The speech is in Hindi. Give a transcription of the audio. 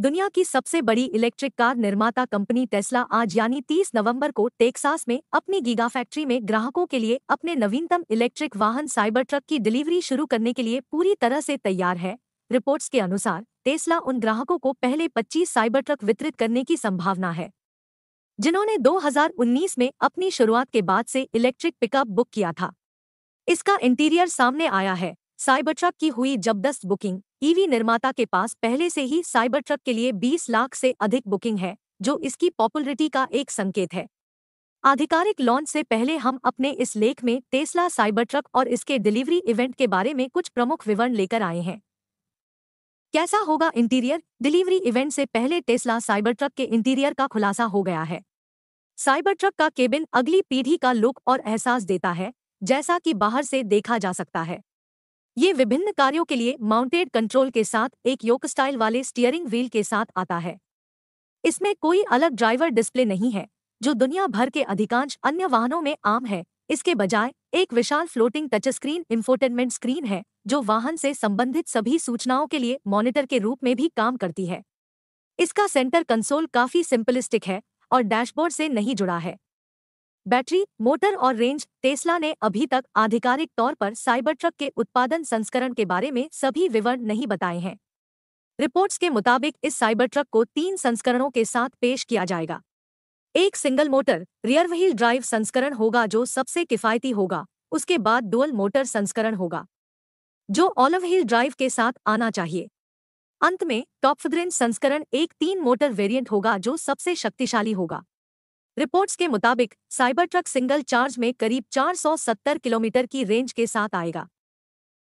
दुनिया की सबसे बड़ी इलेक्ट्रिक कार निर्माता कंपनी टेस्ला आज यानी 30 नवंबर को टेक्सास में अपनी गीगा फैक्ट्री में ग्राहकों के लिए अपने नवीनतम इलेक्ट्रिक वाहन साइबर ट्रक की डिलीवरी शुरू करने के लिए पूरी तरह से तैयार है। रिपोर्ट्स के अनुसार, टेस्ला उन ग्राहकों को पहले 25 साइबर ट्रक वितरित करने की संभावना है, जिन्होंने 2019 में अपनी शुरुआत के बाद से इलेक्ट्रिक पिकअप बुक किया था। इसका इंटीरियर सामने आया है। साइबर ट्रक की हुई ज़बरदस्त बुकिंग। ईवी निर्माता के पास पहले से ही साइबर ट्रक के लिए 20 लाख से अधिक बुकिंग है, जो इसकी पॉपुलरिटी का एक संकेत है। आधिकारिक लॉन्च से पहले हम अपने इस लेख में टेस्ला साइबर ट्रक और इसके डिलीवरी इवेंट के बारे में कुछ प्रमुख विवरण लेकर आए हैं। कैसा होगा इंटीरियर? डिलीवरी इवेंट से पहले टेस्ला साइबर ट्रक के इंटीरियर का खुलासा हो गया है। साइबर ट्रक का केबिन अगली पीढ़ी का लुक और एहसास देता है, जैसा कि बाहर से देखा जा सकता है। ये विभिन्न कार्यों के लिए माउंटेड कंट्रोल के साथ एक योक स्टाइल वाले स्टीयरिंग व्हील के साथ आता है। इसमें कोई अलग ड्राइवर डिस्प्ले नहीं है, जो दुनिया भर के अधिकांश अन्य वाहनों में आम है। इसके बजाय, एक विशाल floating touch screen infotainment screen है, जो वाहन से संबंधित सभी सूचनाओं के लिए मॉनिटर के रूप में भी काम करती है। इसका सेंटर कंसोल काफ़ी सिंपलिस्टिक है और डैशबोर्ड से नहीं जुड़ा है। बैटरी, मोटर और रेंज, टेस्ला ने अभी तक आधिकारिक तौर पर साइबर ट्रक के उत्पादन संस्करण के बारे में सभी विवरण नहीं बताए हैं। रिपोर्ट्स के मुताबिक इस साइबर ट्रक को तीन संस्करणों के साथ पेश किया जाएगा। एक single motor, rear wheel drive संस्करण होगा जो सबसे किफायती होगा, उसके बाद डुअल मोटर संस्करण होगा, जो ऑलव व्हील ड्राइव के साथ आना चाहिए। अंत में टॉपफग्रेन संस्करण एक तीन मोटर वेरिएंट होगा जो सबसे शक्तिशाली होगा। रिपोर्ट्स के मुताबिक साइबर ट्रक सिंगल चार्ज में करीब 470 किलोमीटर की रेंज के साथ आएगा।